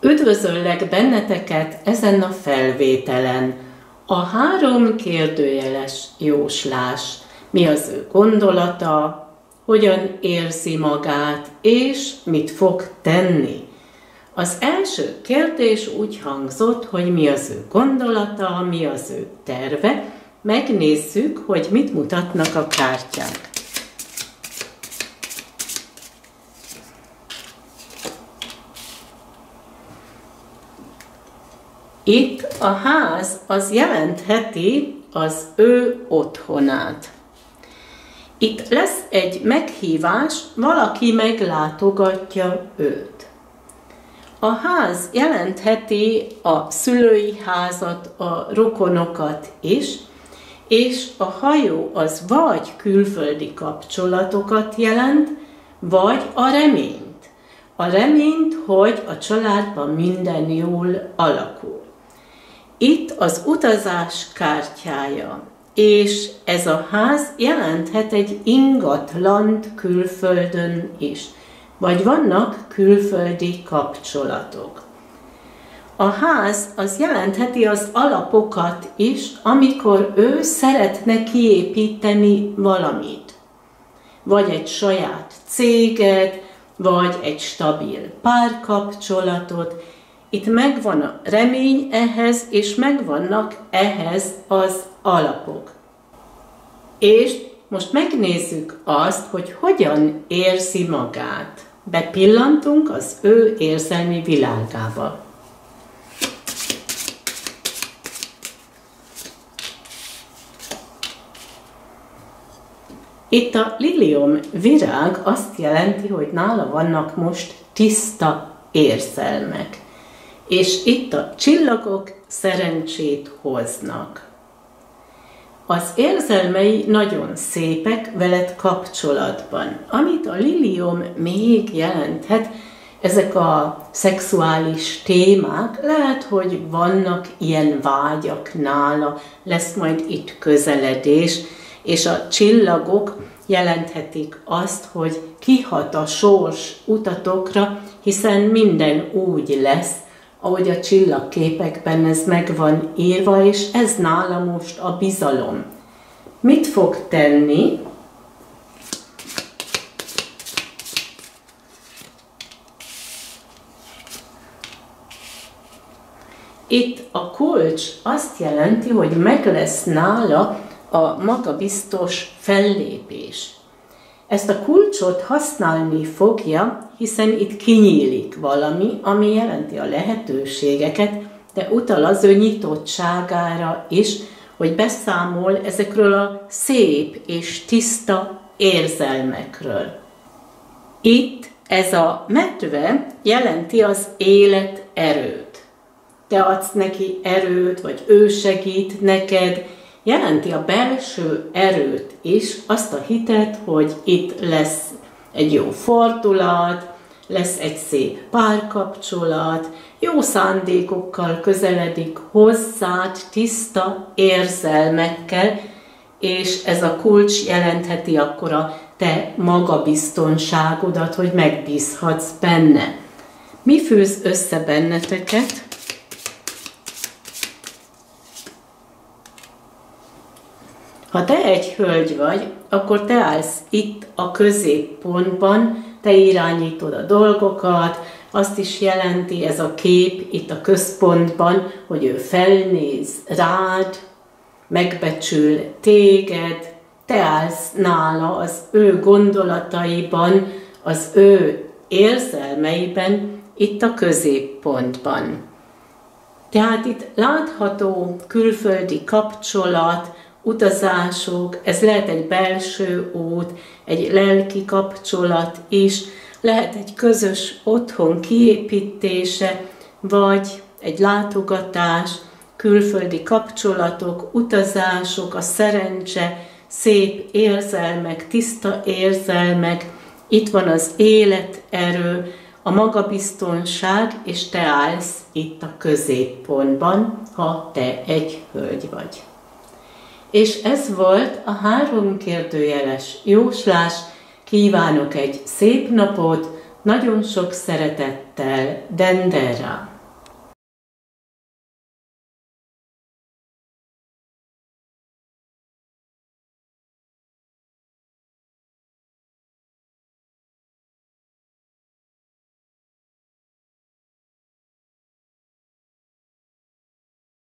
Üdvözöllek benneteket ezen a felvételen. A három kérdőjeles jóslás. Mi az ő gondolata, hogyan érzi magát, és mit fog tenni. Az első kérdés úgy hangzott, hogy mi az ő gondolata, mi az ő terve. Megnézzük, hogy mit mutatnak a kártyák. Itt a ház az jelentheti az ő otthonát. Itt lesz egy meghívás, valaki meglátogatja őt. A ház jelentheti a szülői házat, a rokonokat is, és a hajó az vagy külföldi kapcsolatokat jelent, vagy a reményt. A reményt, hogy a családban minden jól alakul. Itt az utazás kártyája, és ez a ház jelenthet egy ingatlant külföldön is, vagy vannak külföldi kapcsolatok. A ház az jelentheti az alapokat is, amikor ő szeretne kiépíteni valamit. Vagy egy saját céget, vagy egy stabil párkapcsolatot, itt megvan a remény ehhez, és megvannak ehhez az alapok. És most megnézzük azt, hogy hogyan érzi magát. Bepillantunk az ő érzelmi világába. Itt a lilium virág azt jelenti, hogy nála vannak most tiszta érzelmek és itt a csillagok szerencsét hoznak. Az érzelmei nagyon szépek veled kapcsolatban. Amit a lilium még jelenthet, ezek a szexuális témák, lehet, hogy vannak ilyen vágyak nála, lesz majd itt közeledés, és a csillagok jelenthetik azt, hogy kihat a sors utatokra, hiszen minden úgy lesz, ahogy a csillagképekben ez meg van írva, és ez nála most a bizalom. Mit fog tenni? Itt a kulcs azt jelenti, hogy meg lesz nála a magabiztos fellépés. Ezt a kulcsot használni fogja, hiszen itt kinyílik valami, ami jelenti a lehetőségeket, de utal az ő nyitottságára is, hogy beszámol ezekről a szép és tiszta érzelmekről. Itt ez a medve jelenti az élet erőt. Te adsz neki erőt, vagy ő segít neked, jelenti a belső erőt is, azt a hitet, hogy itt lesz egy jó fordulat, lesz egy szép párkapcsolat, jó szándékokkal közeledik hozzád, tiszta érzelmekkel, és ez a kulcs jelentheti akkor a te magabiztonságodat, hogy megbízhatsz benne. Mi fűz össze benneteket? Ha te egy hölgy vagy, akkor te állsz itt a középpontban, te irányítod a dolgokat, azt is jelenti ez a kép itt a központban, hogy ő felnéz rád, megbecsül téged, te állsz nála az ő gondolataiban, az ő érzelmeiben, itt a középpontban. Tehát itt látható külföldi kapcsolat, utazások, ez lehet egy belső út, egy lelki kapcsolat is, lehet egy közös otthon kiépítése, vagy egy látogatás, külföldi kapcsolatok, utazások, a szerencse, szép érzelmek, tiszta érzelmek, itt van az életerő, a magabiztonság, és te állsz itt a középpontban, ha te egy hölgy vagy. És ez volt a három kérdőjeles jóslás. Kívánok egy szép napot, nagyon sok szeretettel. Dendera.